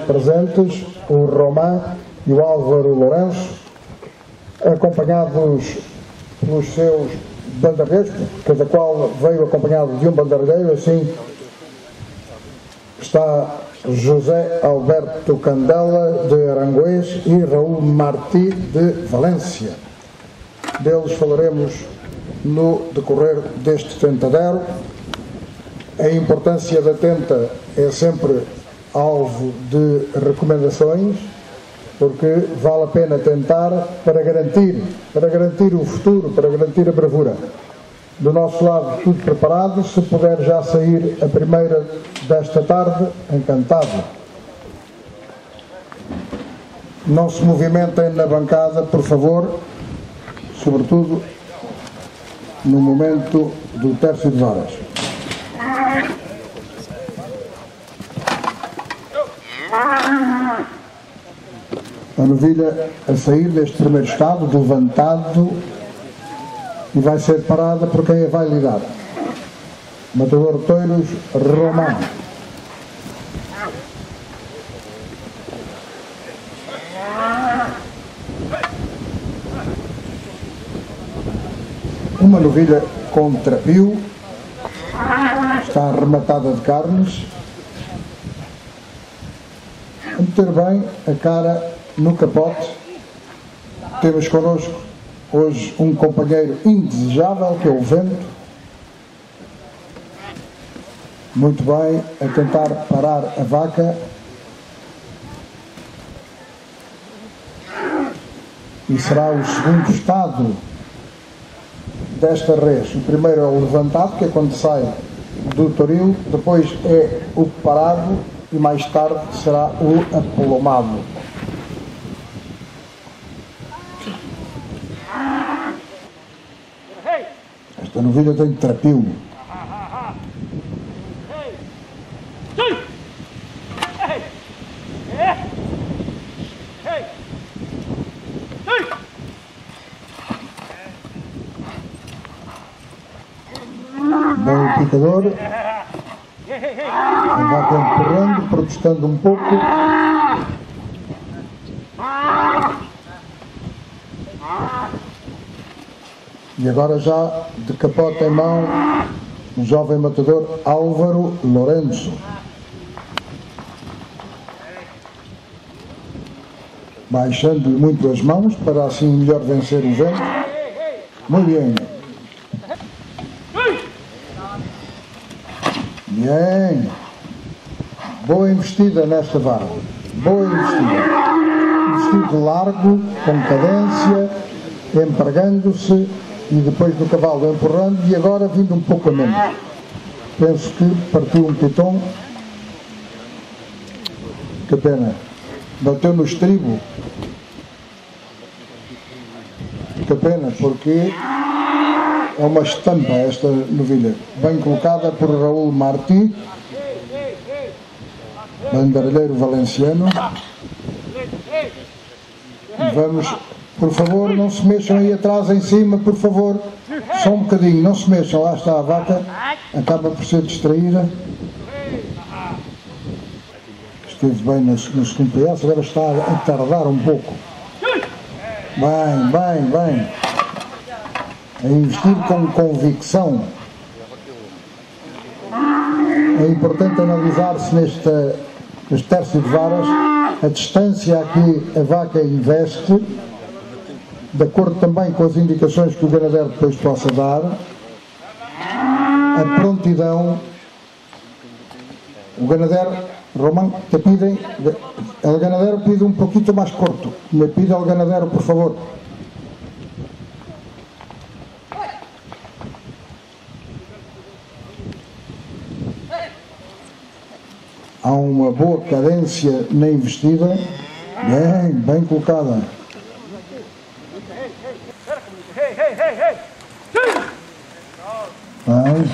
presentes, o Román e o Álvaro Lourenço, acompanhados pelos seus bandeireiros, cada qual veio acompanhado de um bandeireiro, assim está José Alberto Candela de Aranguês e Raul Martí de Valência. Deles falaremos no decorrer deste tentadero. A importância da tenta é sempre alvo de recomendações, porque vale a pena tentar para garantir, para garantir o futuro, para garantir a bravura. Do nosso lado, tudo preparado. Se puder já sair a primeira desta tarde, encantado. Não se movimentem na bancada, por favor, sobretudo no momento do terço de horas. A novilha a sair deste primeiro estado, levantado, e vai ser parada por quem a vai lidar. Matador Toiros Romano. Uma novilha com trapio, está arrematada de carnes, a meter bem a cara no capote. Temos connosco hoje um companheiro indesejável, que é o vento. Muito bem, a tentar parar a vaca. E será o segundo estado desta res. O primeiro é o levantado, que é quando sai do toril, depois é o parado e mais tarde será o apolomado. Esta novilha tem trapio. Bem o picador. A vaca protestando um pouco. E agora já de capote em mão, o jovem matador Álvaro Lourenço. Baixando-lhe muito as mãos para assim melhor vencer o vento. Muito bem. Bem. Boa investida nesta vara. Boa investida. Vestido largo, com cadência, empregando-se e depois do cavalo empurrando e agora vindo um pouco a menos. Penso que partiu um piton. Que pena. Bateu no estribo. Que pena, porque é uma estampa esta novilha. Bem colocada por Raul Martí, bandeirleiro valenciano. Vamos, por favor, não se mexam aí atrás em cima, por favor. Só um bocadinho, não se mexam. Lá está a vaca, acaba por ser distraída. Esteve bem nos, nos compriados, agora está a tardar um pouco. Bem, bem, bem. A investir com convicção. É importante analisar-se neste, neste terço de varas a distância a que a vaca investe, de acordo também com as indicações que o ganadeiro depois possa dar, a prontidão. O ganadeiro, Román, te piden, el ganadero pide un poquito más corto. Me pide al ganadero, por favor. Uma boa cadência na investida, bem, bem colocada. Bem,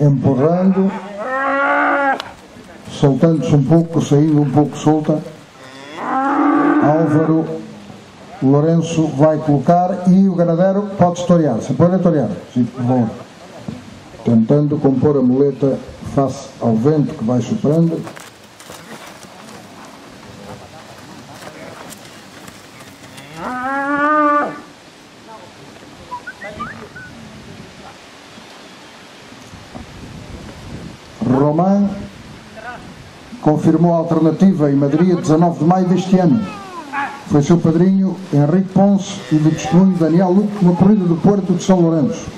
empurrando, soltando-se um pouco, saindo um pouco solta. Álvaro Lourenço vai colocar e o ganadeiro pode torear. Se pode torear, sim. Tentando compor a muleta face ao vento que vai soprando. Romain confirmou a alternativa em Madrid 19 de maio deste ano. Foi seu padrinho Henrique Ponce e do testemunho Daniel Luque na corrida do Porto de São Lourenço.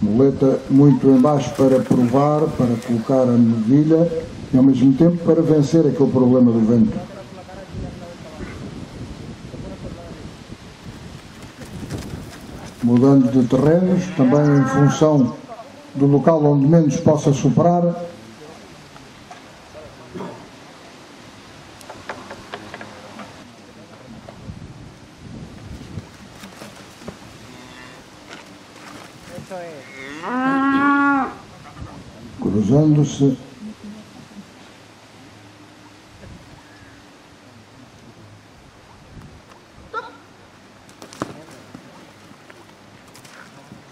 Muleta muito embaixo para provar, para colocar a novilha e ao mesmo tempo para vencer aquele problema do vento. Mudando de terrenos, também em função do local onde menos possa soprar, cruzando-se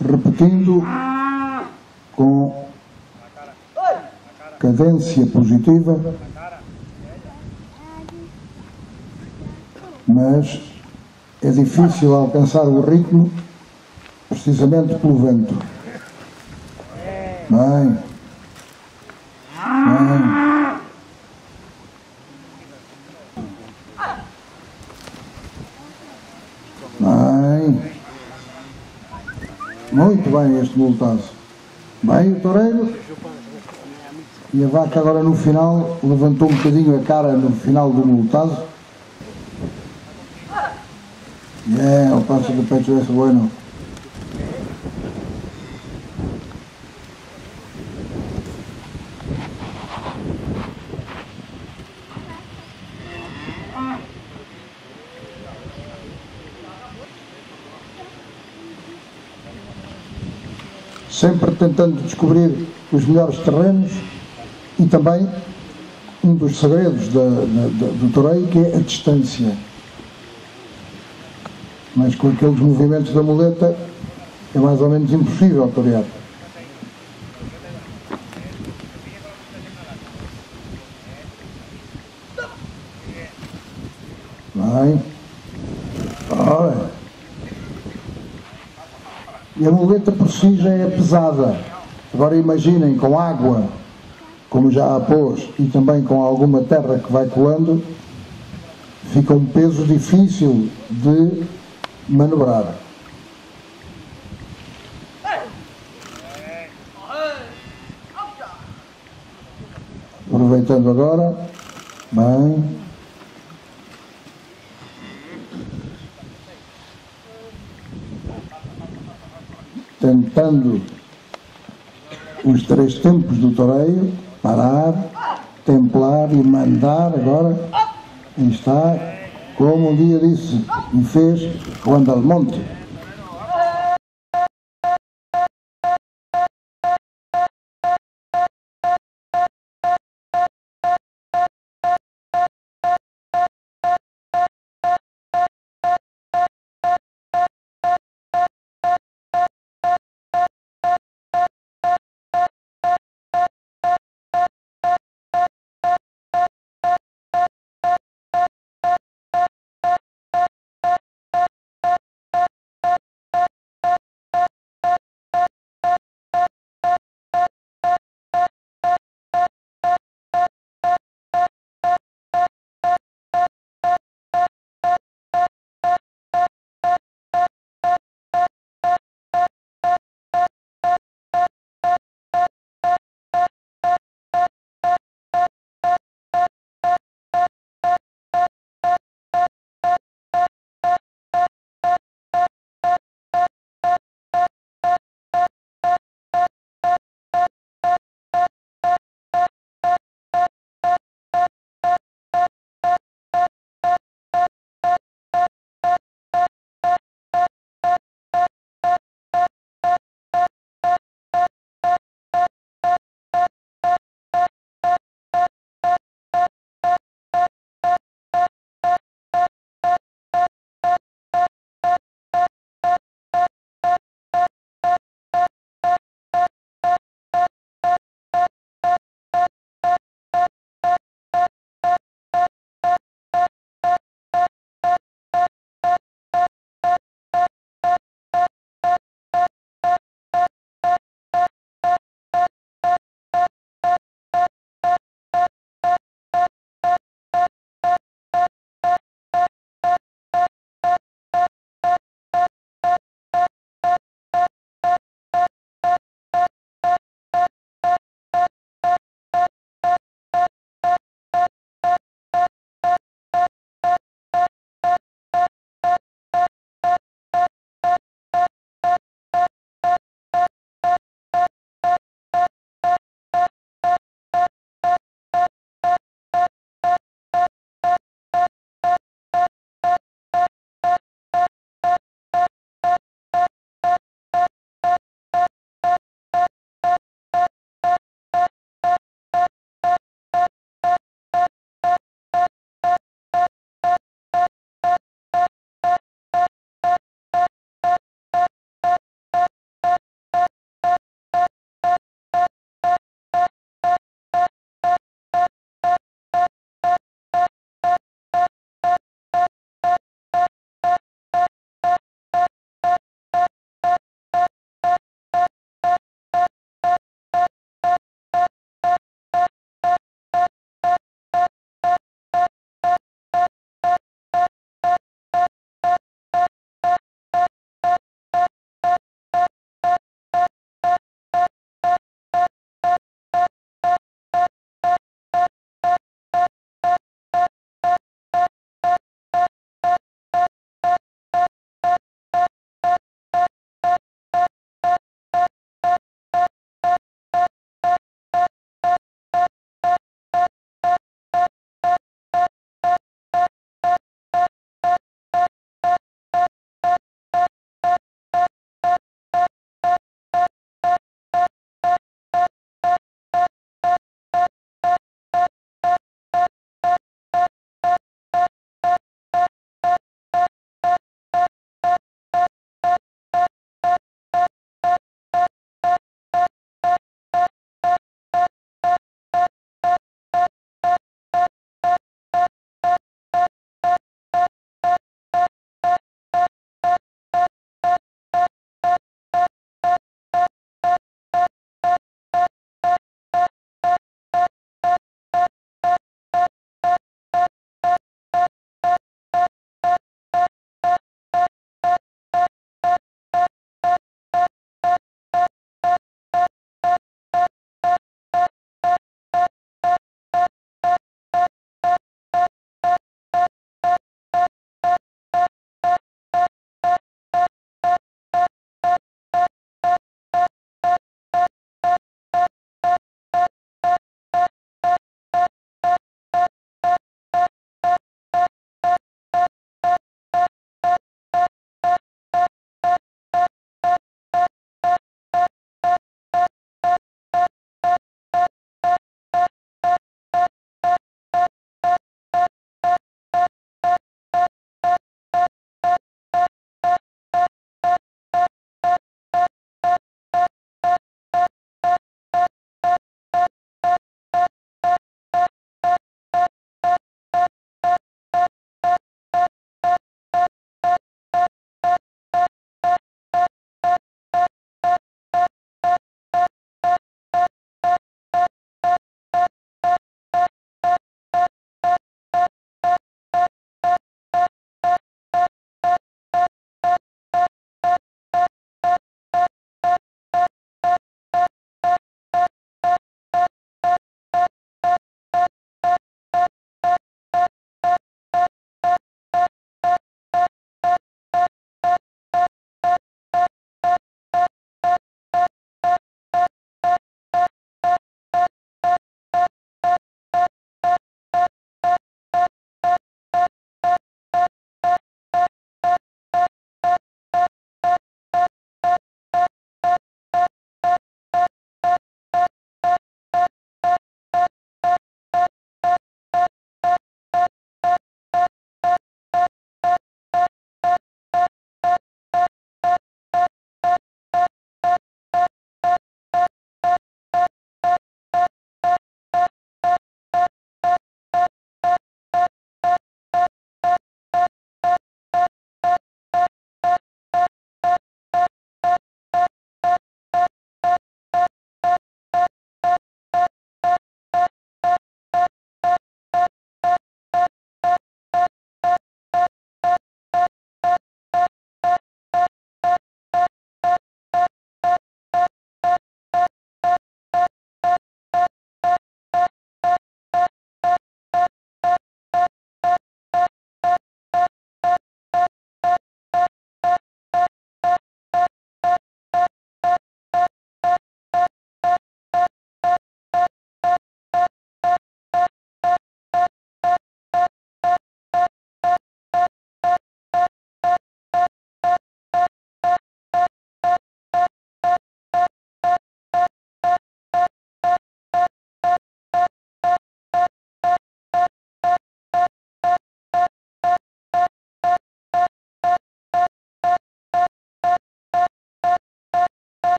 repetindo com cadência positiva, mas é difícil alcançar o ritmo precisamente pelo vento. Bem. Bem. Muito bem o toureiro. E a vaca agora no final levantou um bocadinho a cara no final do multazo. É, o passo do pecho é bueno. Sempre tentando descobrir os melhores terrenos e também um dos segredos da, da, do toreio que é a distância. Mas com aqueles movimentos da muleta é mais ou menos impossível torear. Bem. Ora. A muleta por si já é pesada. Agora imaginem com água, como já a pôs, e também com alguma terra que vai colando, fica um peso difícil de manobrar. Aproveitando agora, bem. Tentando os três tempos do toreio, parar, templar e mandar agora, está, como um dia disse e fez Juan Monte.